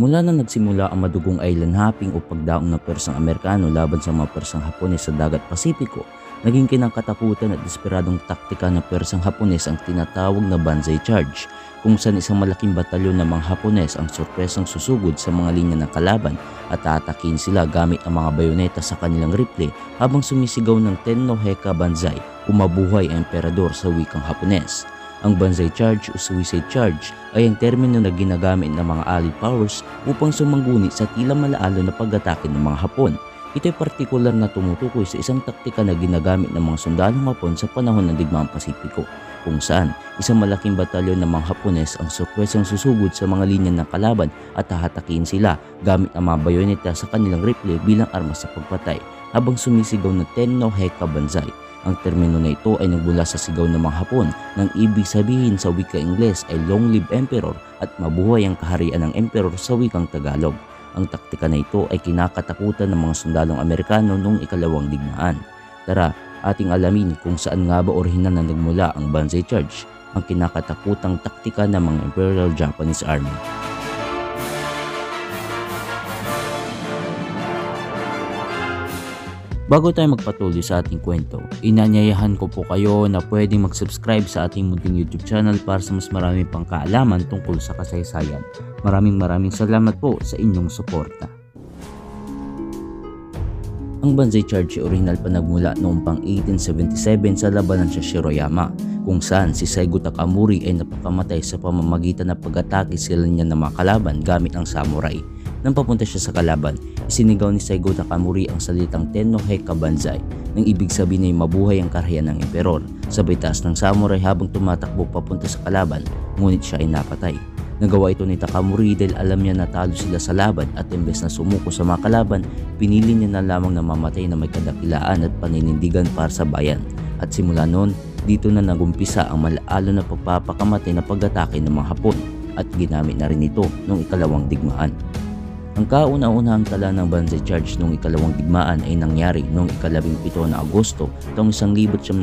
Mula na nagsimula ang madugong island hopping o pagdaong ng persang Amerikano laban sa mga persang Hapones sa dagat Pasipiko, naging kinakatakutan at desperadong taktika ng persang Hapones ang tinatawag na Banzai Charge, kung saan isang malaking batalyon ng mga Hapones ang sorpresang susugod sa mga linya ng kalaban at aatakin sila gamit ang mga bayoneta sa kanilang rifle habang sumisigaw ng Tenno Heka Banzai, umabuhay ang emperador sa wikang Hapones. Ang banzai charge o suicide charge ay ang termino na ginagamit ng mga allied powers upang sumangguni sa tila malaalo na pag-atake ng mga Hapon. Ito ay partikular na tumutukoy sa isang taktika na ginagamit ng mga sundalong Hapon sa panahon ng Digmaang Pasipiko, kung saan isang malaking batalyon ng mga Hapones ang surpresang susugod sa mga linya ng kalaban at hahatakin sila gamit ang mga bayoneta sa kanilang rifle bilang armas sa pagpatay habang sumisigaw na Tenno Heka Banzai ang termino na ito ay nagbula sa sigaw ng mga Hapon nang ibig sabihin sa wika Ingles ay Long Live Emperor at mabuhay ang kaharian ng Emperor sa wikang Tagalog. Ang taktika na ito ay kinakatakutan ng mga sundalong Amerikano noong ikalawang digmaan. Tara, ating alamin kung saan nga ba orihinal na nagmula ang Banzai Charge, ang kinakatakutang taktika ng mga Imperial Japanese Army. Bago tayo magpatuloy sa ating kwento, inanyayahan ko po kayo na pwedeng mag-subscribe sa ating munting YouTube channel para sa mas marami pang kaalaman tungkol sa kasaysayan. Maraming maraming salamat po sa inyong suporta. Ang Banzai Charge original pa nagmula noong pang 1877 sa labanan sa Shiroyama, kung saan si Saigo Takamuri ay napakamatay sa pamamagitan ng pag-atake sila niya ng mga kalaban gamit ang samurai. Nang papunta siya sa kalaban, isinigaw ni Saigo Takamuri ang salitang Tenno Heka Banzai nang ibig sabihin ay mabuhay ang karyan ng emperor. Sabay taas ng samurai habang tumatakbo papunta sa kalaban, ngunit siya ay napatay. Nagawa ito ni Takamuri dahil alam niya na talo sila sa laban at imbes na sumuko sa mga kalaban, pinili niya na lamang na mamatay na may kadakilaan at paninindigan para sa bayan. At simula noon, dito na nagumpisa ang malaalo na pagpapakamatay na pag-atake ng mga Hapon at ginamit na rin ito noong ikalawang digmaan. Ang kauna-unahang tala ng Banzai Charge noong ikalawang digmaan ay nangyari noong ikalabing pito na Agosto taong 1942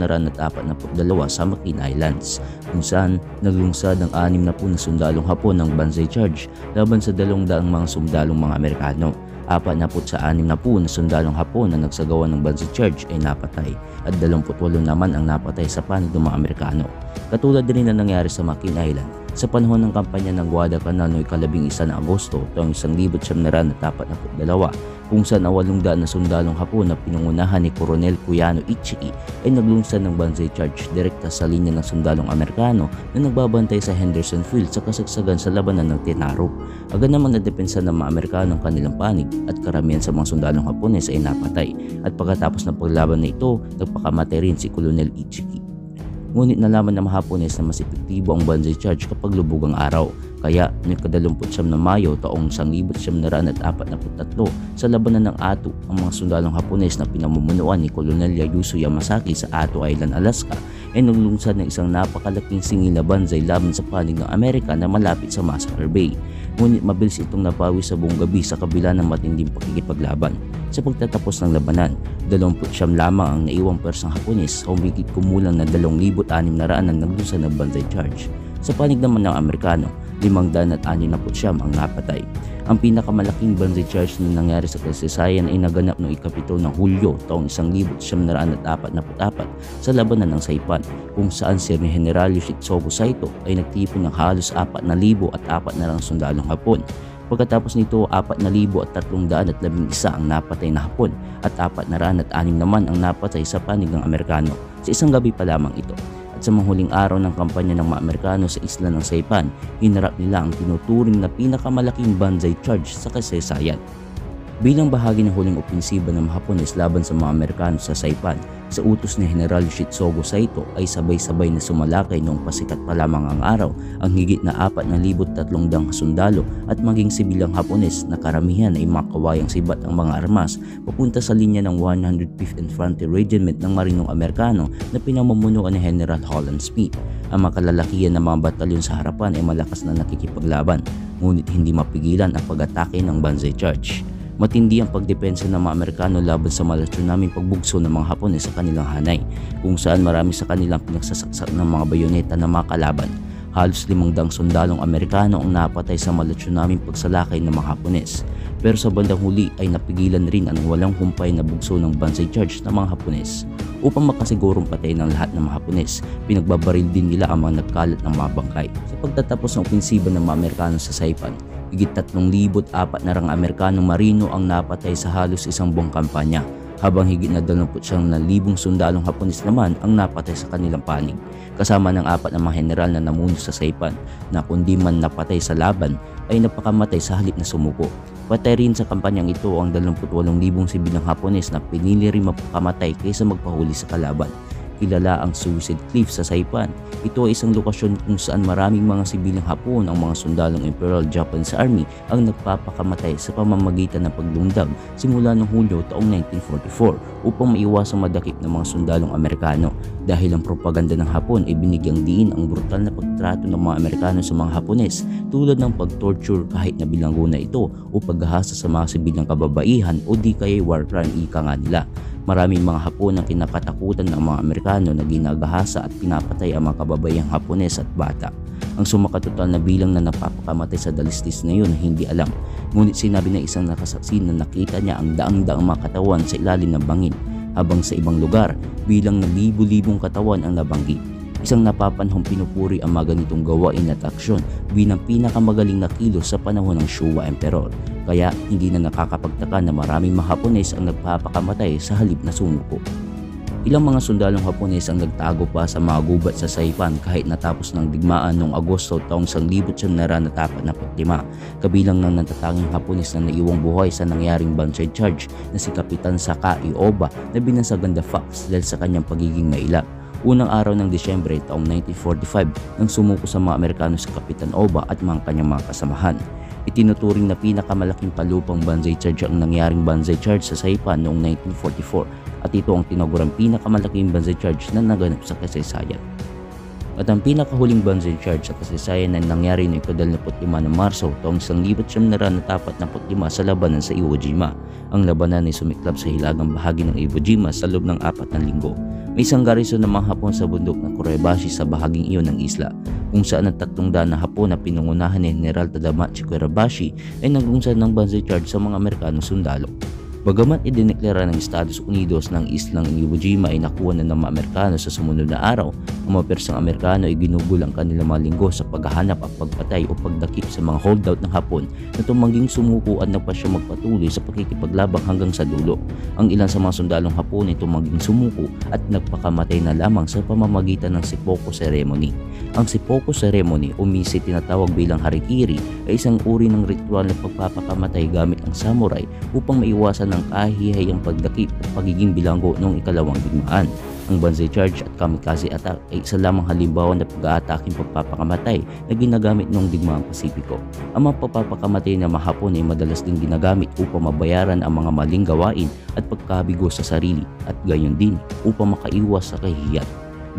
sa Makin Islands kung saan naglungsad ang anim na na sundalong Hapon ng Banzai Charge laban sa dalawang daang mga sundalong mga Amerikano. Apat na sa anim na po na sundalong Hapon na nagsagawa ng Banzai Charge ay napatay at 28 naman ang napatay sa panig ng mga Amerikano. Katulad din na nangyari sa Makin Island sa panahon ng kampanya ng Guadalcanal noong ikalabing isa na Agosto taong 1942 kung saan walong daan na sundalong Hapon na pinungunahan ni Coronel Cuyano Ichiki ay naglungsad ng Banzai Charge direkta sa linya ng sundalong Amerikano na nagbabantay sa Henderson Field sa kasagsagan sa labanan ng Tenaro. Agad naman na depensa ng mga Amerikano ang kanilang panig at karamihan sa mga sundalong Hapones ay napatay at pagkatapos ng paglaban na ito, nagpakamatay rin si Colonel Ichiki. Ngunit nalaman ng Hapones na mas epektibo ang Banzai Charge kapag lubog ang araw. Kaya noong kadalumput siyam na Mayo taong 1943 sa labanan ng Ato ang mga sundalong Hapones na pinamumunuan ni Colonel Yayuso Yamasaki sa Ato Island, Alaska ay naglungsad ng isang napakalaking singil na banzai laban sa panig ng Amerika na malapit sa Massacre Bay. Ngunit mabilis itong napawi sa buong gabi sa kabila ng matinding pakikipaglaban. Sa pagtatapos ng labanan, 29 lamang ang naiwang persang Hapones sa humigit kumulang na 2,600 na naglusad ng banzai charge. Sa panig naman ng Amerikano, 569 ang napatay. Ang pinakamalaking banzai charge na nangyari sa kasaysayan ay naganap noong ikapito ng Hulyo taong 1944 sa labanan ng Saipan kung saan si General Yoshitsugu Saito ay nagtipon ng halos 4,000 at 4 na lang sundalong Hapon. Pagkatapos nito, 4,311 ang napatay na Hapon at 406 naman ang napatay sa panig ng Amerikano sa isang gabi pa lamang ito at sa mga huling araw ng kampanya ng mga Amerikano sa isla ng Saipan, hinarap nila ang tinuturing na pinakamalaking banzai charge sa kasaysayan. Bilang bahagi ng huling opensiba ng mga Hapones laban sa mga Amerikano sa Saipan, sa utos ni General Shitsogo Saito ay sabay-sabay na sumalakay noong pasikat pa lamang ang araw ang higit na 4,300 sundalo at maging sibilang Hapones na karamihan ay makawayang sibat ang mga armas papunta sa linya ng 105th Infantry Regiment ng Marinong Amerikano na pinamumunuan ni General Holland Smith. Ang makalalakihan ng mga batalyon sa harapan ay malakas na nakikipaglaban, ngunit hindi mapigilan ang pag-atake ng Banzai Charge. Matindi ang pagdepensa ng mga Amerikano laban sa malatsunaming pagbugso ng mga Hapones sa kanilang hanay, kung saan marami sa kanilang pinagsasaksak ng mga bayoneta ng mga kalaban. Halos limang daang sundalong Amerikano ang napatay sa malatsunaming pagsalakay ng mga Hapones. Pero sa bandang huli ay napigilan rin ang walang humpay na bugso ng Banzai Charge ng mga Hapones. Upang makasigurong patay ng lahat ng mga Hapones, pinagbabaril din nila ang mga nagkalat ng mga bangkay. Sa pagtatapos ng opensiba ng mga Amerikano sa Saipan, higit 3,004 na rang Amerikanong marino ang napatay sa halos isang buong kampanya habang higit na 29 na libong sundalong Hapones naman ang napatay sa kanilang panig, kasama ng apat na mga general na namuno sa Saipan na kundi man napatay sa laban ay napakamatay sa halip na sumuko. Patay rin sa kampanyang ito ang 28,000 sibilang Hapones na pinili rin mapakamatay kaysa magpahuli sa kalaban kilala ang Suicide Cliff sa Saipan. Ito ay isang lokasyon kung saan maraming mga sibilang Hapon ang mga sundalong Imperial Japanese Army ang nagpapakamatay sa pamamagitan ng paglungdag simula noong Hulyo taong 1944 upang maiwasang madakip ng mga sundalong Amerikano. Dahil ang propaganda ng Hapon ay binigyang diin ang brutal na pagtrato ng mga Amerikano sa mga Hapones tulad ng pag-torture kahit na bilanggo na ito o paghahasa sa mga sibilang kababaihan o di kaya war crime ika nga nila. Maraming mga Hapon ang kinakatakutan ng mga Amerikano na ginagahasa at pinapatay ang mga kababayang Hapones at bata. Ang sumakatotal na bilang na napapakamatay sa dalistis na yun hindi alam. Ngunit sinabi ng isang nakasaksi na nakita niya ang daang-daang mga katawan sa ilalim ng bangin habang sa ibang lugar bilang na libu-libong katawan ang nabanggit. Isang napapanhong pinupuri ang mga ganitong gawain at aksyon bilang pinakamagaling na kilos sa panahon ng Showa Emperor. Kaya hindi na nakakapagtaka na maraming mga Hapones ang nagpapakamatay sa halip na sumuko. Ilang mga sundalong Hapones ang nagtago pa sa mga gubat sa Saipan kahit natapos ng digmaan noong Agosto taong 1945 kabilang ng natatanging Hapones na naiwang buhay sa nangyaring banshee charge na si Kapitan Sakai Oba na binasagan the Fox dahil sa kanyang pagiging mailap. Unang araw ng Disyembre taong 1945 nang sumuko sa mga Amerikano si Kapitan Oba at mga kanyang mga kasamahan. Itinuturing na pinakamalaking palupang banzai charge ang nangyaring banzai charge sa Saipan noong 1944 at ito ang tinagurang pinakamalaking banzai charge na naganap sa kasaysayan. At ang pinakahuling banzai charge sa kasaysayan na nangyari noong 25 ng Marso taong 1945 sa labanan sa Iwo Jima. Ang labanan ay sumiklab sa hilagang bahagi ng Iwo Jima sa loob ng apat na linggo. May isang garison ng mga Hapon sa bundok ng Kurebashi sa bahaging iyon ng isla, kung saan ang tatlong daan na Hapon na pinungunahan ni General Tadamachi Kurebashi ay nagungsan ng banzai charge sa mga Amerikanong sundalo. Bagamat idineklara ng Estados Unidos ng islang Iwo Jima ay nakuha na ng mga Amerikano sa sumunod na araw, ang mga persang Amerikano ay ginugol ang kanilang mga linggo sa paghahanap at pagpatay o pagdakip sa mga holdout ng Hapon na tumangging sumuko at nagpa siya magpatuloy sa pakikipaglabang hanggang sa dulo. Ang ilan sa mga sundalong Hapon ay tumangging sumuko at nagpakamatay na lamang sa pamamagitan ng Seppuku Ceremony. Ang Seppuku Ceremony o misi tinatawag bilang Harikiri ay isang uri ng ritual na pagpapakamatay gamit ang samurai upang maiwasan ng kahihayang pagdakip at pagiging bilanggo noong ikalawang digmaan. Ang Banzai Charge at Kamikaze Attack ay isa lamang halimbawa na pag-aataking pagpapakamatay na ginagamit noong digmaang Pasipiko. Ang mga pagpapakamatay na mahapon ay madalas din ginagamit upang mabayaran ang mga maling gawain at pagkabigo sa sarili at gayon din upang makaiwas sa kahihiyan.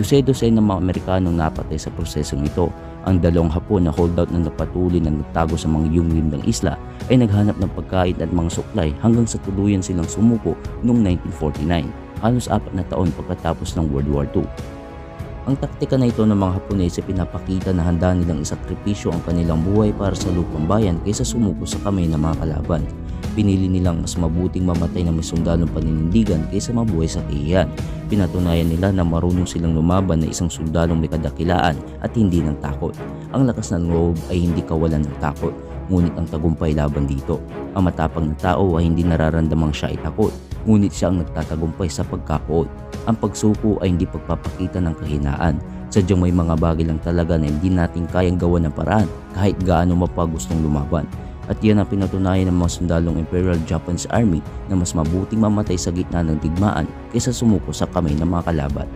Dose-dose ng mga Amerikanong napatay sa prosesong ito ang dalawang hapon na holdout na napatuloy na nagtago sa mga yunglim ng isla ay naghanap ng pagkain at mga suklay hanggang sa tuluyan silang sumuko noong 1949, halos apat na taon pagkatapos ng World War II. Ang taktika na ito ng mga Hapones ay pinapakita na handa nilang isakripisyo ang kanilang buhay para sa lupang bayan kaysa sumuko sa kamay ng mga kalaban. Pinili nilang mas mabuting mamatay na may sundalong paninindigan kaysa mabuhay sa kahiyan. Pinatunayan nila na marunong silang lumaban na isang sundalong may kadakilaan at hindi ng takot. Ang lakas ng loob ay hindi kawalan ng takot, ngunit ang tagumpay laban dito. Ang matapang na tao ay hindi nararamdamang siya ay takot, ngunit siya ang nagtatagumpay sa pagkapoot. Ang pagsuko ay hindi pagpapakita ng kahinaan. Sadyang may mga bagay lang talaga na hindi natin kayang gawa ng paraan kahit gaano mapagustong lumaban. At yan ang pinatunayan ng mga sundalong Imperial Japanese Army na mas mabuting mamatay sa gitna ng digmaan kaysa sumuko sa kamay ng mga kalaban.